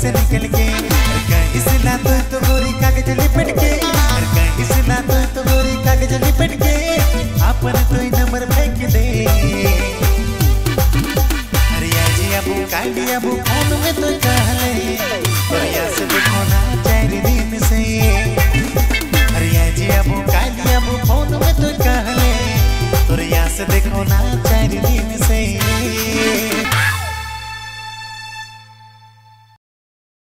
से निकल के। इसला तो तो गोरी कागज़ लिपट के। इसला तो तो गोरी कागज़ लिपट के। अपन तो नंबर फेंक दे। अरे आजी अबू काली अबू फ़ोन में तो कहले प्रयास देखो ना चार दिन से। अरे आजी अबू काली अबू फ़ोन में तो कहले प्रयास देखो ना